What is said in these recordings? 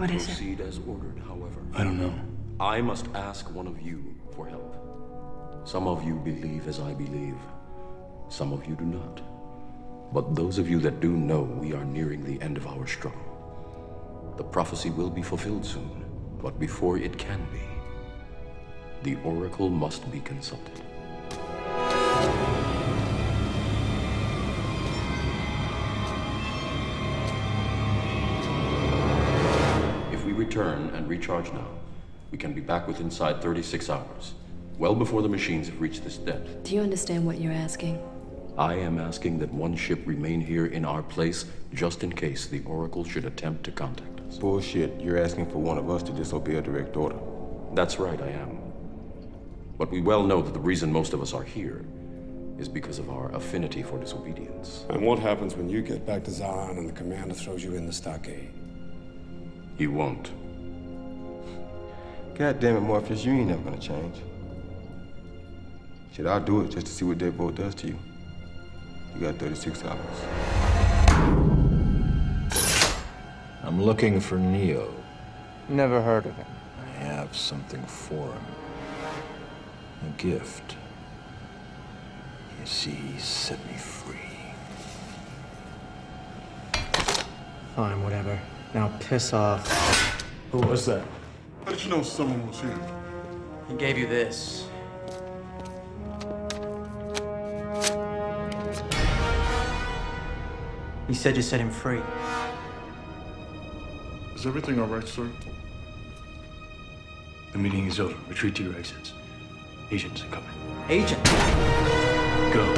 should What is it? proceed as ordered, however. I don't know. I must ask one of you for help. Some of you believe as I believe, some of you do not. But those of you that do know we are nearing the end of our struggle. The prophecy will be fulfilled soon, but before it can be, the oracle must be consulted. Return and recharge now, we can be back within inside 36 hours, well before the machines have reached this depth. Do you understand what you're asking? I am asking that one ship remain here in our place just in case the Oracle should attempt to contact us. Bullshit. You're asking for one of us to disobey a direct order. That's right, I am. But we well know that the reason most of us are here is because of our affinity for disobedience. And what happens when you get back to Zion and the commander throws you in the stockade? He won't. God damn it, Morpheus, you ain't never gonna change. Shit, I'll do it just to see what Deadbolt does to you. You got 36 hours. I'm looking for Neo. Never heard of him. I have something for him. A gift. You see, he set me free. Fine, whatever. Now piss off. Who was that? How did you know someone was here? He gave you this. He said you set him free. Is everything all right, sir? The meeting is over. Retreat to your exits. Agents incoming. Agent. Go.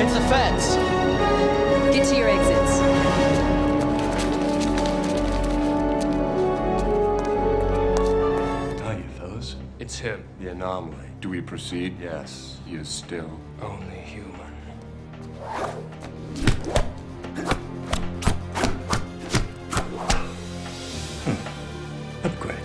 It's the feds. Get to your exits. Are you, fellas? It's him. The anomaly. Do we proceed? Yes. He is still only human. Hmm. Upgrade.